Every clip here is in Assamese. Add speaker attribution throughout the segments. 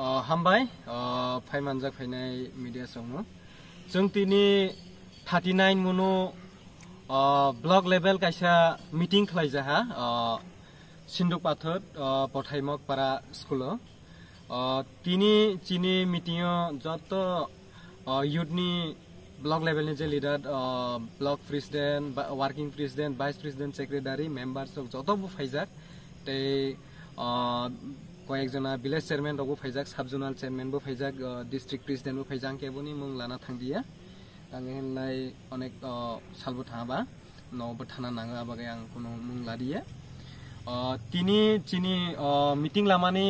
Speaker 1: हमबाय फायमानजा फायनाय मिडिया सङो जों दिनै थार्टि नाइन मुनु ब्लक लेभेल गायसा मिटिं खालाय जाहा सिन्दुक पाथर पथाइमक पारा स्कुल তিনি চিনি মিটিং যত ইউথনি ব্লক লেভেলনি যে লিডাৰ ব্লক প্ৰেচিডেণ্ট বা working president vice president secretary member চব যত ফাইজাক তে কয়েকজনা ভিলেজ চেয়ারম্যান রবু ফাইজাক সাব জোনাল চেয়ারম্যান ফাইজাক ডিস্ট্রিক্ট প্রেসিডেন্ট ফাইজাং কেবনি মূল লানা থাং দিয়া তাঙ্গে নাই অনেক সালব থাঙাবা নবো থানা নাঙা বাকে আং কোন মূল লাদিয়া তিনি চিনি মিটিং লামানি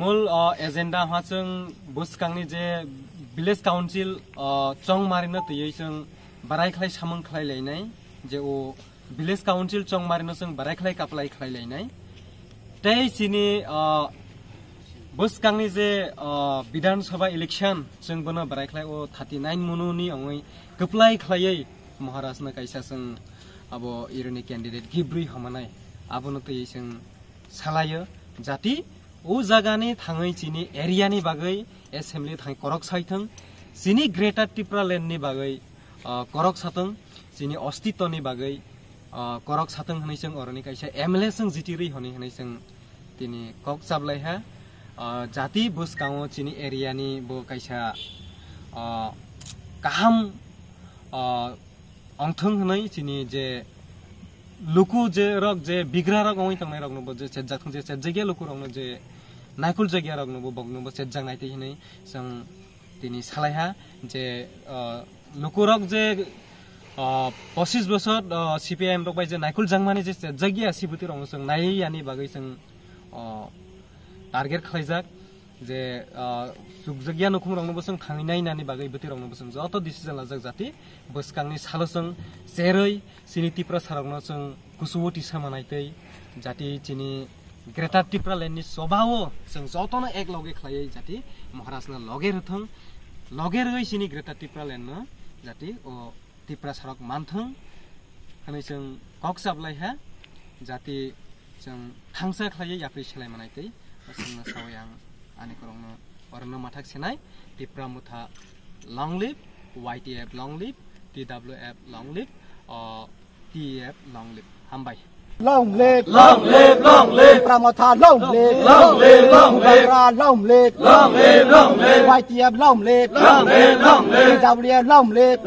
Speaker 1: মূল এজেন্ডা হাসং বসকাংনি যে ভিলেজ কাউন্সিল চং মারিন তৈয়ই সং বারাই খলাই সামং খলাই লাইনাই যে ও ভিলেজ কাউন্সিল চং মারিন সং বারাই খলাই কাপলাই খলাই তেইশনি ওয়েস্ট কাংনি যে বিধান সভা ইলেকশন যোন বাইখলাই ও থার্টি নাইন মনুনি অঙ্গই গপলাই খাই মহারাজ কাইসা যেন আবো ইরনি ক্যান্ডিডেট গিব্রি হমানায় আবনতেই যেন সালায় ও জাগানি থাঙে যিনি এরিয়ানি বাকি এসেম্বলি থাকে করক সাইথং যিনি গ্রেটার ত্রিপুরা ল্যান্ডনি বাকি করক সাতং যিনি অস্তিত্বনি বাকি करक साथों होनै जों अरनि कायसा एमएलए जों जिटिरि हनै होनै जों दिनै कक चाबलायहा जाति बुसकाङो चिनि एरियानि बो कायसा गाहाम अंथों होनै चिनि जे लुकु जे रक जे बिग्रा रक अङै थांनाय रक नुबो जे सेजाथों जे सेजागिया लुकु रकनो जे नायकुल जायगा रक नुबो बग नुबो सेजां नायते हिनै जों दिनै सालायहा जे लुकु रक जे पसिस बसर सिपिआइएम रक बाय जे नायकुल जांमानि जे सेजागिया सिबुति रक जों नाययानि बागै जों टार्गेट खालायजाक जे सुगजगिया नुखुं रंनोबो जों थांनाय नानि बागै बोथोर रंनोबो जों जत डिसिजन लाजाक जाति बसकांनि सालो जों जेरै चिनि टिप्रा सारगनो जों गुसुवो टिसा मानायतै जाति चिनि ग्रेटार टिप्रा लेन्डनि सभावो जों जतनो एक लगे खालायै जाति महाराजनो लगे रथों लगे रगै चिनि ग्रेटार टिप्रा लेन्डनो जाति अ टिप्रा सारक मानथों होनै जों कक जाबलायहा जाति जों थांसा खालायै याफ्रि सेलाय मानायतै जोंनो सावै आं ani korongno orno mathak senai tipra mutha long live ytf long live twf long live or tf long live hambai
Speaker 2: long live
Speaker 3: long live long live
Speaker 2: pramotha long live
Speaker 3: long live long live
Speaker 2: ra long live
Speaker 3: long live long live
Speaker 2: ytf long live
Speaker 3: long live long live
Speaker 2: twf long live